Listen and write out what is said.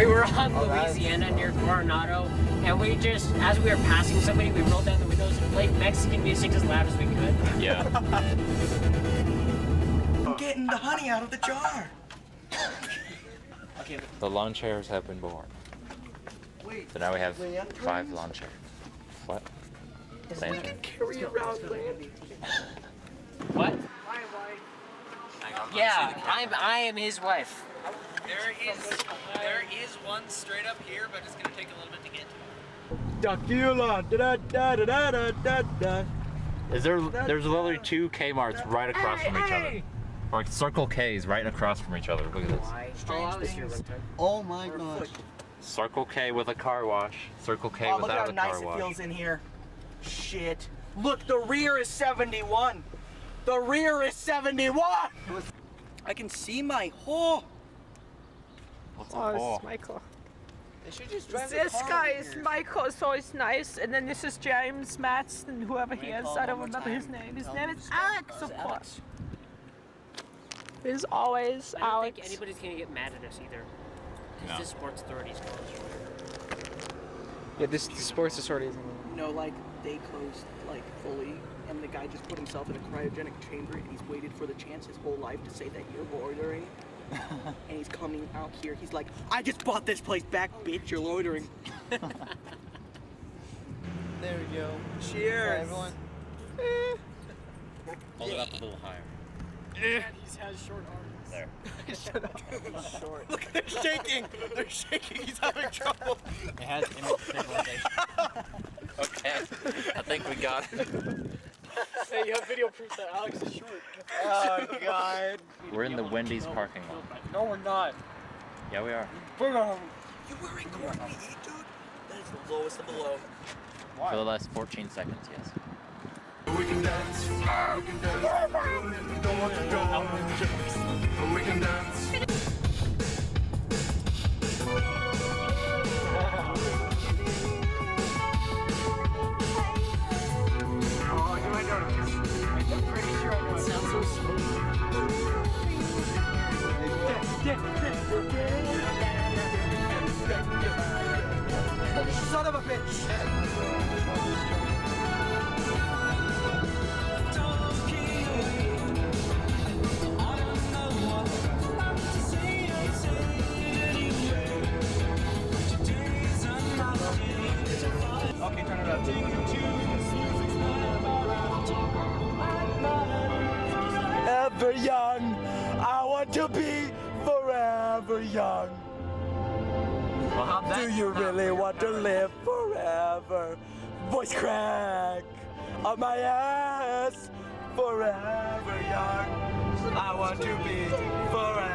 We were on Oh, that's- Louisiana near Coronado, and we just, as we were passing somebody, we rolled down the windows and played Mexican music as loud as we could. Yeah. I'm getting the honey out of the jar. Okay, The lawn chairs have been born. Wait. So now we have Lanterns? five lawn chairs. What? can Carry around land. what? Yeah, I'm. I am his wife. There is there is one straight up here, but it's gonna take a little bit to get to. Tequila. Da da da da da da da. Is there? There's literally two Kmart's right across from each other. Or Circle K's right across from each other. Look at this. Why? Oh, I was here one time. Oh my gosh. Circle K with a car wash. Circle K with a car. Oh, look how nice it wash. feels in here. Shit. Look, the rear is 71. The rear is 71. I can see my hole. What's Oh, hole? it's Michael. They should just drive This guy is Michael, so it's nice. And then this is James Matz and whoever he is. I don't remember his name. His name is Alex, of course. Is always I don't Alex. think anybody's gonna get mad at us either. Because No. this sports authority's closed. Yeah, this the sports authority is No, like they closed like fully, and the guy just put himself in a cryogenic chamber, and he's waited for the chance his whole life to say that you're loitering. and he's coming out here. He's like, "I just bought this place back, bitch. You're loitering." there we go. Cheers, everyone. Eh. Hold it up a little higher. Eh. He has short arms. There. Look, they're shaking. They're shaking. He's having trouble. It has image stabilization. okay. I think we got it. Hey, you have video proof that Alex is short. Oh God. We're in the Wendy's parking lot. No, we're not. Yeah, we are. You're wearing corn meat, dude. That is the lowest of the low. For the last 14 seconds, yes. We can dance, we can dance. Oh Don't want to go. We can dance. Son of a bitch. Okay, turn it up. Ever young, I want to be forever young. Do you really want to live forever? Voice crack on my ass. Forever young. I want to be forever